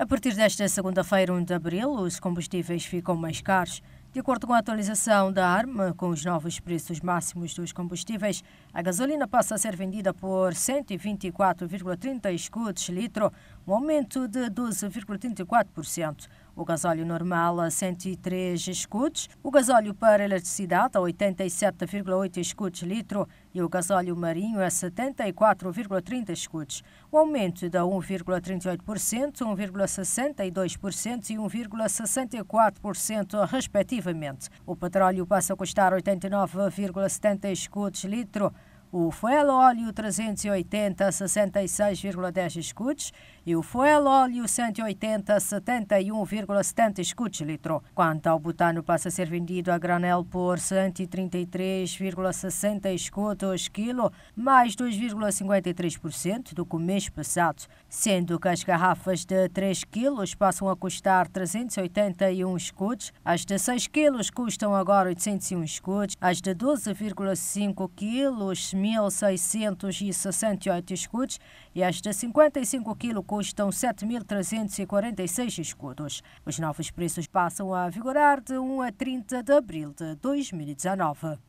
A partir desta segunda-feira, 1 de abril, os combustíveis ficam mais caros. De acordo com a atualização da ARMA, com os novos preços máximos dos combustíveis, a gasolina passa a ser vendida por 124,30 escudos litro, um aumento de 12,34%. O gasóleo normal a 103 escudos, o gasóleo para eletricidade a 87,8 escudos litro e o gasóleo marinho a 74,30 escudos. O aumento de 1,38%, 1,62% e 1,64% respectivamente. O petróleo passa a custar 89,70 escudos litro o fuel óleo 380 66,10 escudos e o fuel óleo 180 71,70 escudos litro. Quanto ao butano passa a ser vendido a granel por 133,60 escudos quilo, mais 2,53% do que o mês passado, sendo que as garrafas de 3 quilos passam a custar 381 escudos, as de 6 quilos custam agora 801 escudos, as de 12,5 quilos 1.668 escudos e as de 55 kg custam 7.346 escudos. Os novos preços passam a vigorar de 1 a 30 de abril de 2019.